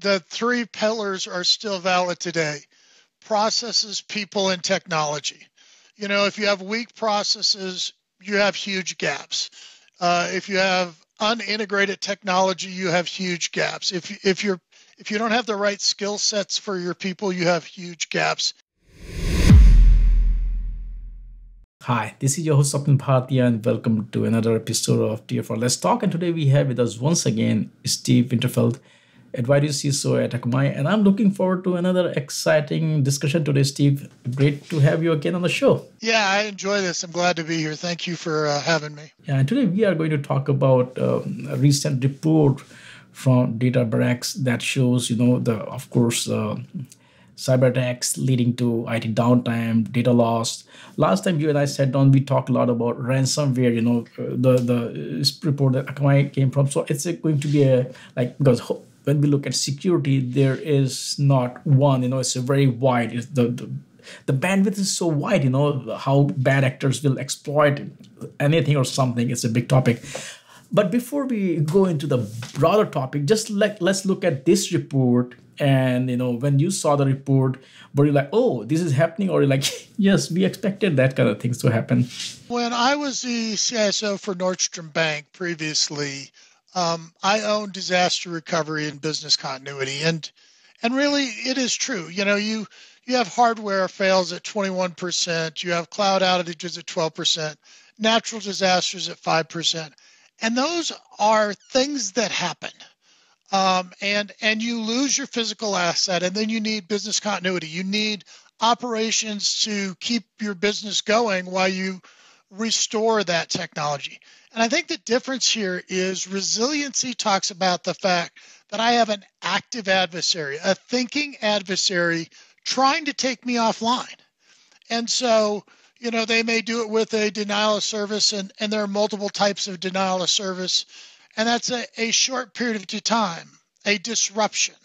The three pillars are still valid today processes, people, and technology. You know, if you have weak processes, you have huge gaps. Uh, if you have unintegrated technology, you have huge gaps. If if you're if you don't have the right skill sets for your people, you have huge gaps. Hi, this is your host Swapnil Bhatia and welcome to another episode of TFiR Let's Talk. And today we have with us once again Steve Winterfeld, advisory CISO at Akamai. And I'm looking forward to another exciting discussion today, Steve. Great to have you again on the show. Yeah, I enjoy this. I'm glad to be here. Thank you for uh, having me. Yeah, and today we are going to talk about um, a recent report from Databricks that shows, you know, the of course. Uh, cyber attacks leading to IT downtime, data loss. Last time you and I sat down, we talked a lot about ransomware. You know, uh, the the report that Akamai came from. So it's going to be a like because when we look at security, there is not one. You know, it's a very wide. It's the, the the bandwidth is so wide. You know how bad actors will exploit anything or something. It's a big topic. But before we go into the broader topic, just let let's look at this report. And you know, when you saw the report, were you like, "Oh, this is happening," or you like, "Yes, we expected that kind of things to happen"? When I was the CISO for Nordstrom Bank previously, um, I own disaster recovery and business continuity, and and really it is true. You know, you you have hardware fails at 21%, you have cloud outages at 12%, natural disasters at 5%, and those are things that happen. Um, and and you lose your physical asset, and then you need business continuity. You need operations to keep your business going while you restore that technology. And I think the difference here is resiliency talks about the fact that I have an active adversary, a thinking adversary trying to take me offline. And so, you know, they may do it with a denial of service, and, and there are multiple types of denial of service. And that's a, a short period of time, a disruption.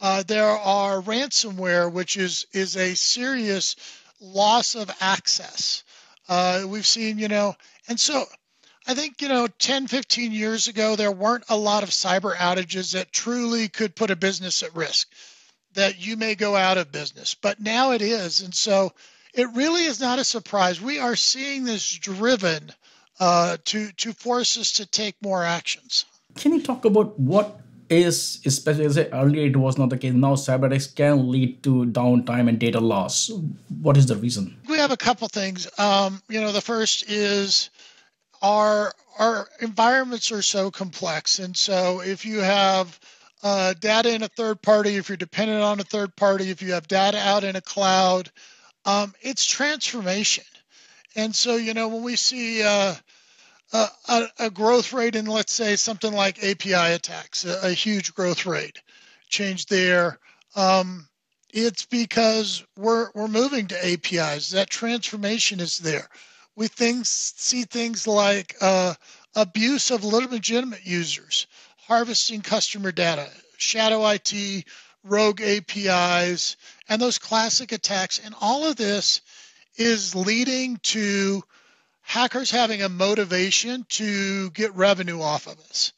Uh, there are ransomware, which is, is a serious loss of access. Uh, we've seen, you know, and so I think, you know, 10, 15 years ago, there weren't a lot of cyber outages that truly could put a business at risk, that you may go out of business. But now it is. And so it really is not a surprise. We are seeing this driven uh, to, to force us to take more actions. Can you talk about what is, especially as earlier it was not the case, now cyber attacks can lead to downtime and data loss? What is the reason? We have a couple things. Um, you know, the first is our our environments are so complex, and so if you have uh, data in a third party, if you're dependent on a third party, if you have data out in a cloud, um, it's transformation. And so, you know, when we see uh, a, a, growth rate in, let's say, something like API attacks, a, a huge growth rate change there, um, it's because we're we're moving to APIs. That transformation is there we things, see things like uh, abuse of legitimate users, harvesting customer data, shadow IT, rogue APIs, and those classic attacks. And all of this is leading to hackers having a motivation to get revenue off of us.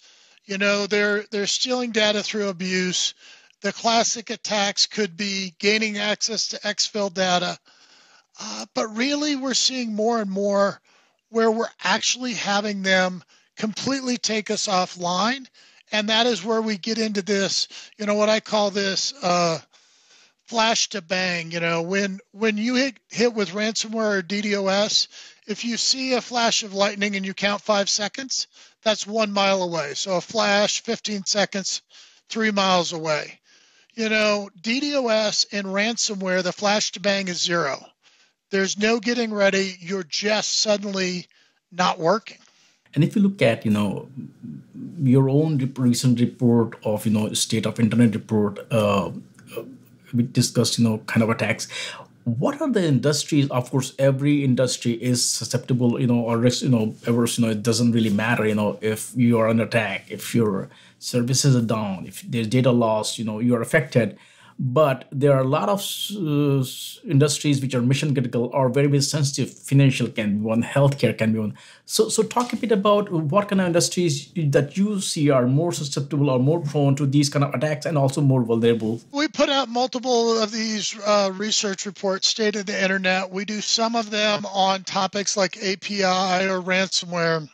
You know, they're they're stealing data through abuse. The classic attacks could be gaining access to exfil data uh, but really, we're seeing more and more where we're actually having them completely take us offline. And that is where we get into this, you know, what I call this uh, flash to bang. You know, when when you hit hit with ransomware or DDoS, if you see a flash of lightning and you count five seconds, that's one mile away. So a flash, 15 seconds, three miles away. You know, DDoS and ransomware, the flash to bang is zero. There's no getting ready. You're just suddenly not working. And if you look at, you know, your own recent report of, you know, state of internet report, uh, uh, we discussed, you know, kind of attacks. What are the industries? Of course, every industry is susceptible, you know, or risk, you know, ever, you know, it doesn't really matter, you know, if you are under attack, if your services are down, if there's data loss, you know, you are affected but there are a lot of uh, industries which are mission critical or very very sensitive. Financial can be one, healthcare can be one. So so talk a bit about what kind of industries that you see are more susceptible or more prone to these kind of attacks and also more vulnerable. We put out multiple of these uh, research reports, state of the internet. We do some of them on topics like API or ransomware.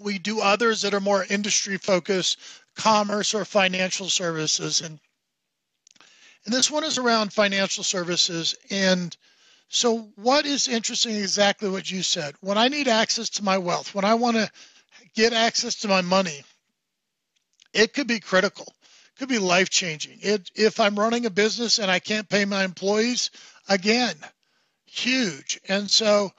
We do others that are more industry focused, commerce or financial services. And, and this one is around financial services. And so, what is interesting exactly what you said. When I need access to my wealth, when I want to get access to my money, it could be critical, it could be life changing. If I'm running a business and I can't pay my employees, again, huge. And so,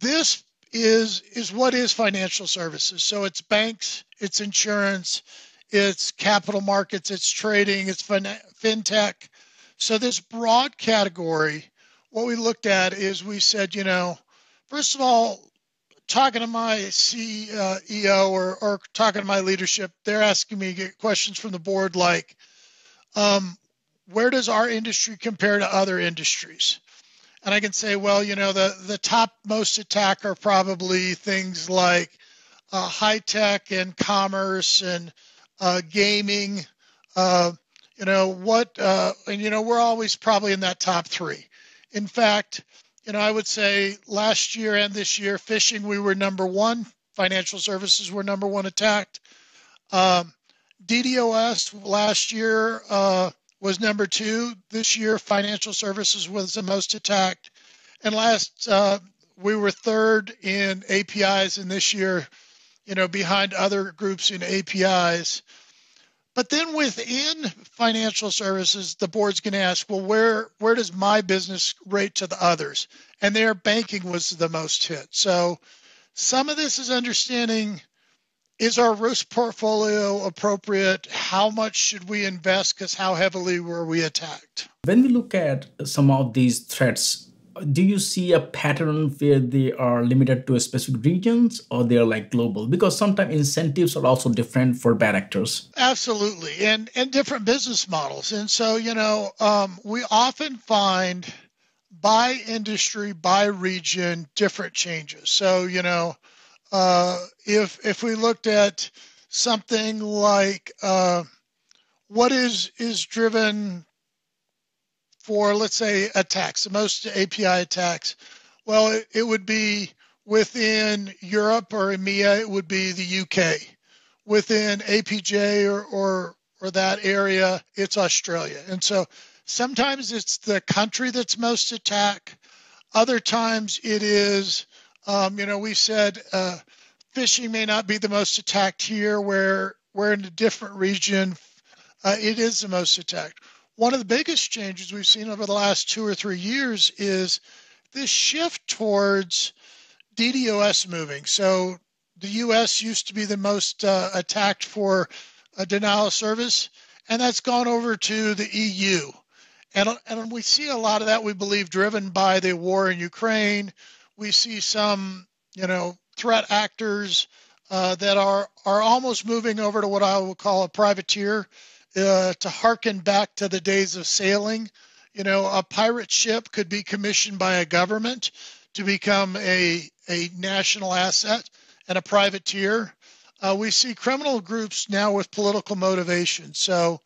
this is is what is financial services. So it's banks, it's insurance, it's capital markets, it's trading, it's fin- fintech. So this broad category, what we looked at is we said, you know, first of all, talking to my CEO or, or talking to my leadership, they're asking me questions from the board like, um, where does our industry compare to other industries? and I can say, well, you know, the the top most attack are probably things like uh, high tech and commerce and uh, gaming. Uh, you know what? Uh, and you know, we're always probably in that top three. In fact, you know, I would say last year and this year, phishing we were number one. Financial services were number one attacked. Um, DDoS last year uh, was number two. This year, financial services was the most attacked. And last, uh, we were third in APIs, and this year, you know, behind other groups in APIs. But then within financial services, the board's going to ask, well, where where does my business rate to the others? And there, banking was the most hit. So some of this is understanding is our risk portfolio appropriate? How much should we invest? Because how heavily were we attacked? When we look at some of these threats, do you see a pattern where they are limited to specific regions or they're like global? Because sometimes incentives are also different for bad actors. Absolutely, and and different business models. And so you know, um, we often find by industry, by region, different changes. So you know uh, if if we looked at something like uh, what is is driven for let's say attacks, the most API attacks, well, it, it would be within Europe or EMEA, it would be the UK. Within APJ or, or or that area, it's Australia. And so sometimes it's the country that's most attacked. Other times it is um, you know, we said uh, may not be the most attacked here, where we're in a different region uh, it is the most attacked. One of the biggest changes we've seen over the last two or three years is this shift towards DDoS moving. So the U.S. used to be the most uh, attacked for a denial of service, and that's gone over to the EU. And, and we see a lot of that, we believe, driven by the war in Ukraine, we see some, you know, threat actors uh, that are are almost moving over to what I would call a privateer uh, to harken back to the days of sailing. You know, a pirate ship could be commissioned by a government to become a a national asset and a privateer. Uh, we see criminal groups now with political motivation. So,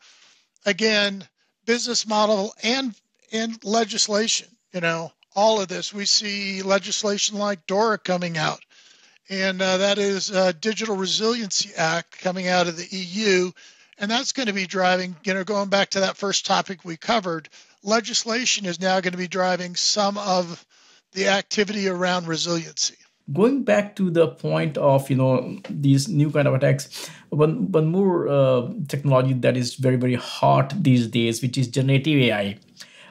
again, business model and and legislation. You know, all of this. We see legislation like DORA coming out, and uh, that is a Digital Resiliency Act coming out of the EU, and that's going to be driving. You know, going back to that first topic we covered, legislation is now going to be driving some of the activity around resiliency going back to the point of you know these new kind of attacks one one more uh, technology that is very very hot these days which is generative ai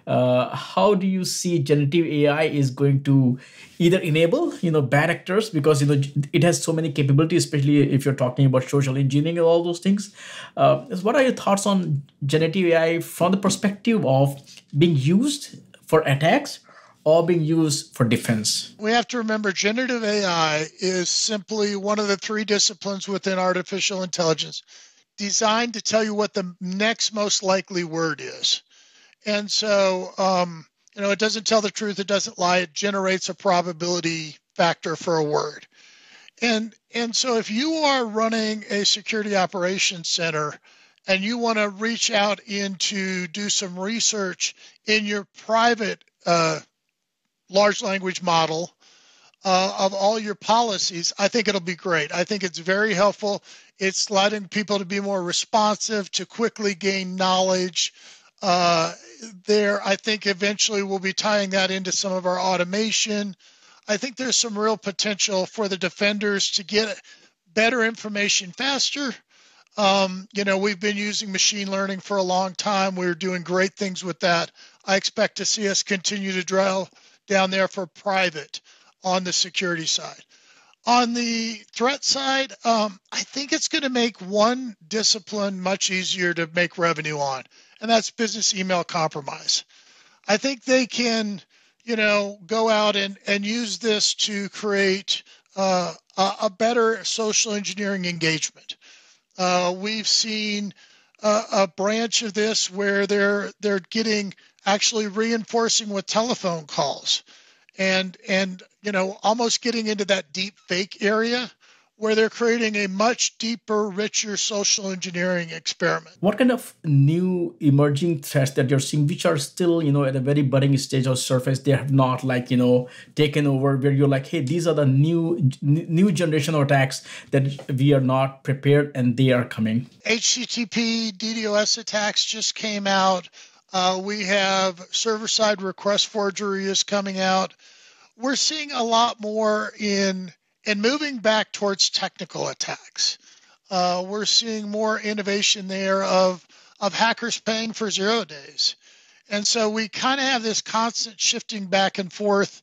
uh, how do you see generative AI is going to either enable you know bad actors because you know it has so many capabilities, especially if you're talking about social engineering and all those things. Uh, what are your thoughts on generative AI from the perspective of being used for attacks? Or being used for defense. We have to remember generative AI is simply one of the three disciplines within artificial intelligence designed to tell you what the next most likely word is. And so, um, you know, it doesn't tell the truth, it doesn't lie, it generates a probability factor for a word. And and so if you are running a security operations center and you want to reach out into do some research in your private uh, large language model uh, of all your policies, I think it'll be great. I think it's very helpful. It's letting people to be more responsive, to quickly gain knowledge. Uh, there, I think eventually we'll be tying that into some of our automation. I think there's some real potential for the defenders to get better information faster. Um, you know, we've been using machine learning for a long time. We're doing great things with that. I expect to see us continue to drill down there for private on the security side. On the threat side, um, I think it's going to make one discipline much easier to make revenue on, and that's business email compromise. I think they can, you know, go out and, and use this to create uh, a, better social engineering engagement. Uh, we've seen a, a branch of this where they're they're getting actually reinforcing with telephone calls and and you know almost getting into that deep fake area where they're creating a much deeper richer social engineering experiment. What kind of new emerging threats that you're seeing which are still you know at a very budding stage of surface they have not like you know taken over where you're like hey these are the new new generation of attacks that we are not prepared and they are coming? Http ddos attacks just came out. Uh, we have server side request forgery is coming out. We're seeing a lot more in in moving back towards technical attacks. Uh, we're seeing more innovation there of of hackers paying for zero days, and so we kind of have this constant shifting back and forth.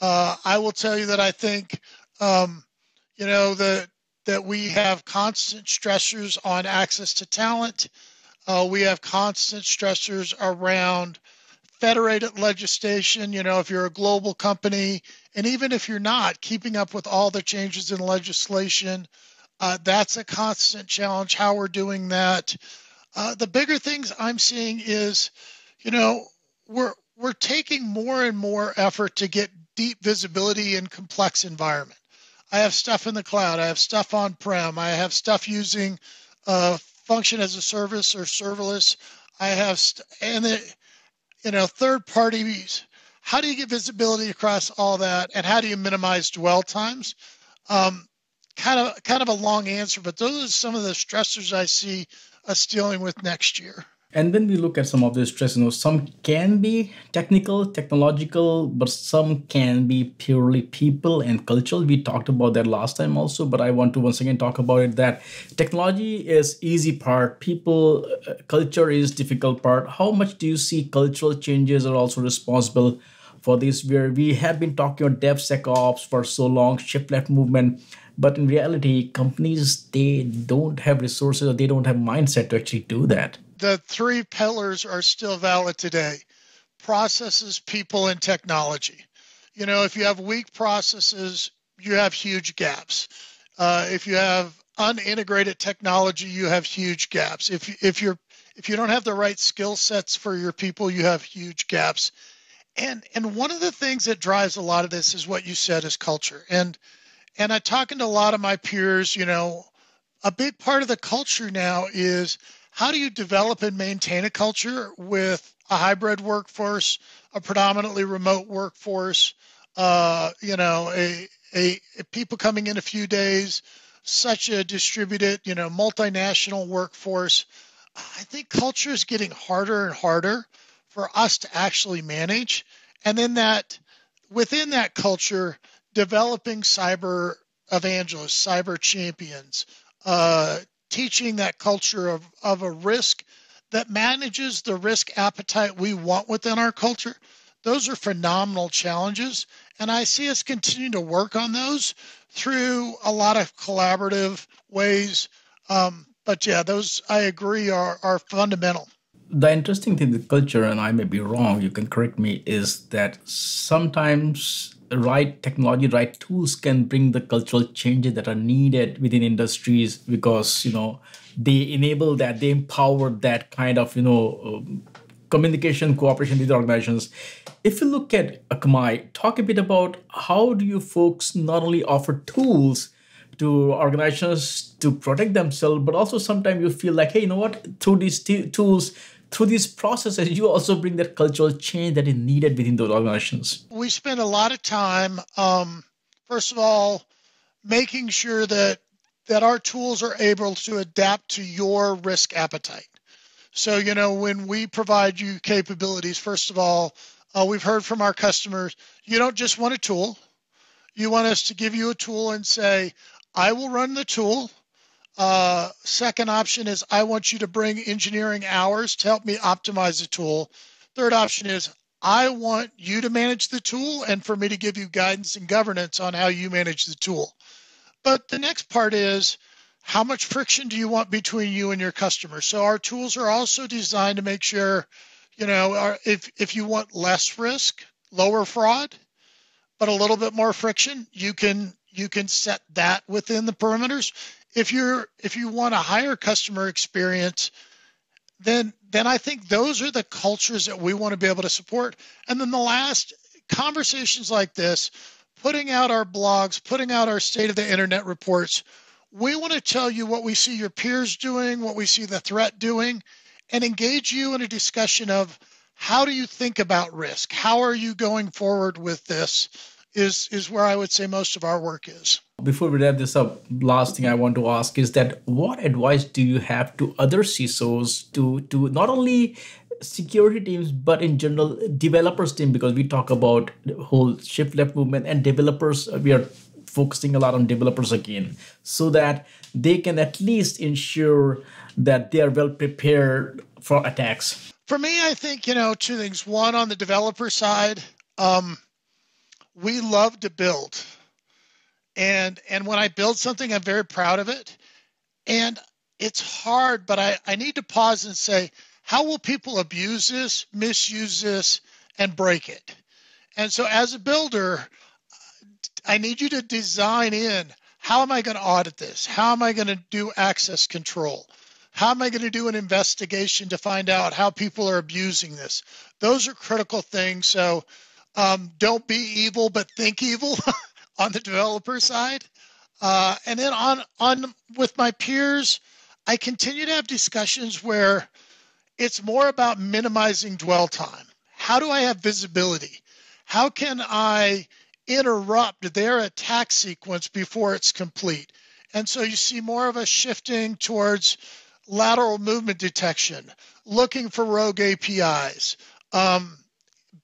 Uh, I will tell you that I think, um, you know, that that we have constant stressors on access to talent uh, we have constant stressors around federated legislation. You know, if you're a global company, and even if you're not, keeping up with all the changes in legislation, uh, that's a constant challenge. How we're doing that. Uh, the bigger things I'm seeing is, you know, we're we're taking more and more effort to get deep visibility in complex environment. I have stuff in the cloud. I have stuff on prem. I have stuff using uh, function as a service or serverless. I have, st- and the, you know, third parties. How do you get visibility across all that, and how do you minimize dwell times? Um, kind of, kind of a long answer, but those are some of the stressors I see us dealing with next year. And then we look at some of the stress, you know, some can be technical, technological, but some can be purely people and cultural. We talked about that last time also, but I want to once again talk about it that technology is easy part, people uh, culture is difficult part. How much do you see cultural changes are also responsible for this where we have been talking about DevSecOps for so long, shift left movement, but in reality, companies they don't have resources or they don't have mindset to actually do that the three pillars are still valid today processes, people, and technology. You know, if you have weak processes, you have huge gaps. Uh, if you have unintegrated technology, you have huge gaps. If if you're if you don't have the right skill sets for your people, you have huge gaps. And and one of the things that drives a lot of this is what you said is culture. And and I'm talking to a lot of my peers, you know, a big part of the culture now is how do you develop and maintain a culture with a hybrid workforce, a predominantly remote workforce, uh, you know, a, a, a people coming in a few days, such a distributed, you know, multinational workforce. I think culture is getting harder and harder for us to actually manage. And then that within that culture, developing cyber evangelists, cyber champions, uh, teaching that culture of, of a risk that manages the risk appetite we want within our culture. Those are phenomenal challenges. And I see us continuing to work on those through a lot of collaborative ways. Um, but yeah, those I agree are, are fundamental. The interesting thing with culture, and I may be wrong, you can correct me, is that sometimes right technology, right tools can bring the cultural changes that are needed within industries because you know they enable that, they empower that kind of you know um, communication, cooperation with organizations. If you look at Akamai, talk a bit about how do you folks not only offer tools to organizations to protect themselves, but also sometimes you feel like, hey, you know what? Through these t- tools, through these processes, you also bring that cultural change that is needed within those organizations. We spend a lot of time, um, first of all, making sure that that our tools are able to adapt to your risk appetite. So, you know, when we provide you capabilities, first of all, uh, we've heard from our customers, you don't just want a tool. You want us to give you a tool and say, I will run the tool. Uh, second option is I want you to bring engineering hours to help me optimize the tool. Third option is I want you to manage the tool and for me to give you guidance and governance on how you manage the tool. But the next part is how much friction do you want between you and your customer? So our tools are also designed to make sure, you know, if if you want less risk, lower fraud, but a little bit more friction, you can you can set that within the perimeters if you're if you want a higher customer experience, then then I think those are the cultures that we want to be able to support. And then the last conversations like this, putting out our blogs, putting out our state of the internet reports, we want to tell you what we see your peers doing, what we see the threat doing, and engage you in a discussion of how do you think about risk? How are you going forward with this? Is is where I would say most of our work is. Before we wrap this up, last thing I want to ask is that what advice do you have to other CISOs to to not only security teams but in general developers team? Because we talk about the whole shift left movement and developers we are focusing a lot on developers again so that they can at least ensure that they are well prepared for attacks. For me i think you know two things. One on the developer side um, we love to build and and when I build something, I'm very proud of it. And it's hard, but I, I need to pause and say, how will people abuse this, misuse this, and break it? And so as a builder, I need you to design in how am I going to audit this? How am I going to do access control? How am I going to do an investigation to find out how people are abusing this? Those are critical things. So um, don't be evil, but think evil. on the developer side. Uh, and then on on with my peers, I continue to have discussions where it's more about minimizing dwell time. How do I have visibility? How can I interrupt their attack sequence before it's complete? And so you see more of a shifting towards lateral movement detection, looking for rogue APIs, um,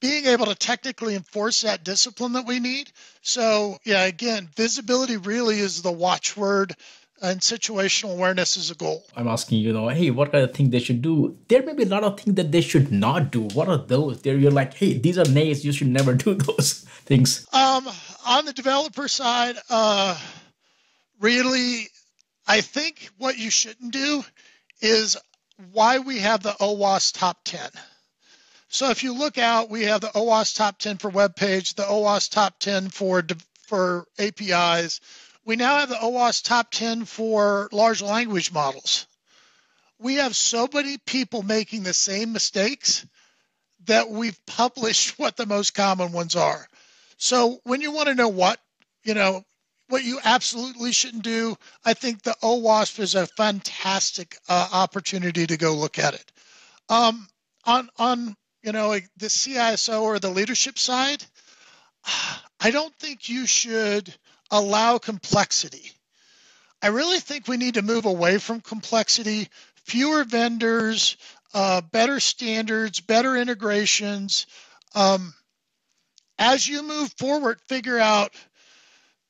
being able to technically enforce that discipline that we need. So, yeah, again, visibility really is the watchword and situational awareness is a goal. I'm asking you know, hey, what kind of thing they should do? There may be a lot of things that they should not do. What are those? There you're like, hey, these are nays. You should never do those things. Um, on the developer side, uh, really, I think what you shouldn't do is why we have the OWASP top 10. So if you look out, we have the OWASP top 10 for web page, the OWASP top 10 for for APIs. We now have the OWASP top 10 for large language models. We have so many people making the same mistakes that we've published what the most common ones are. So when you want to know what, you know, what you absolutely shouldn't do, I think the OWASP is a fantastic uh, opportunity to go look at it. Um, on on you know, the CISO or the leadership side, I don't think you should allow complexity. I really think we need to move away from complexity, fewer vendors, uh, better standards, better integrations. Um, as you move forward, figure out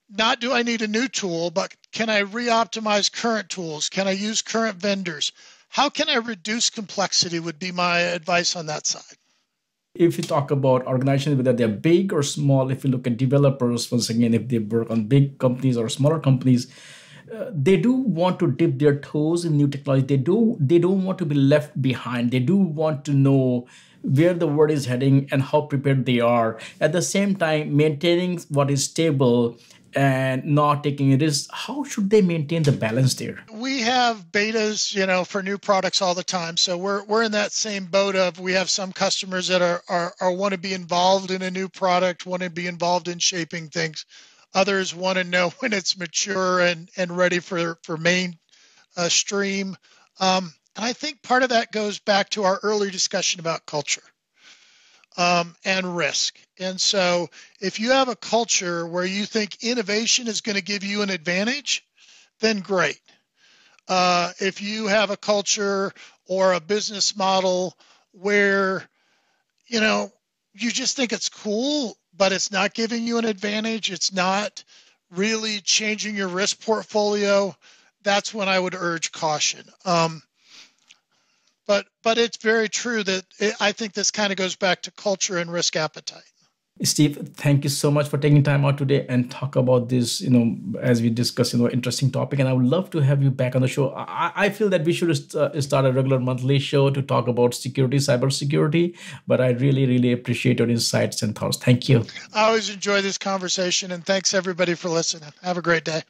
not do I need a new tool, but can I re optimize current tools? Can I use current vendors? How can I reduce complexity? Would be my advice on that side if you talk about organizations, whether they're big or small, if you look at developers, once again, if they work on big companies or smaller companies, uh, they do want to dip their toes in new technology. They do. They don't want to be left behind. They do want to know where the world is heading and how prepared they are. At the same time, maintaining what is stable and not taking risks how should they maintain the balance there? We have betas you know for new products all the time. So we're we're in that same boat of we have some customers that are are, are want to be involved in a new product want to be involved in shaping things. Others want to know when it's mature and and ready for for main uh, stream. Um, and i think part of that goes back to our earlier discussion about culture um, and risk. And so, if you have a culture where you think innovation is going to give you an advantage, then great. Uh, if you have a culture or a business model where, you know, you just think it's cool, but it's not giving you an advantage, it's not really changing your risk portfolio, that's when I would urge caution. Um, but but it's very true that it, I think this kind of goes back to culture and risk appetite. Steve, thank you so much for taking time out today and talk about this, you know, as we discuss, you know, interesting topic. And I would love to have you back on the show. I, I feel that we should uh, start a regular monthly show to talk about security, cybersecurity. But I really, really appreciate your insights and thoughts. Thank you. I always enjoy this conversation and thanks everybody for listening. Have a great day.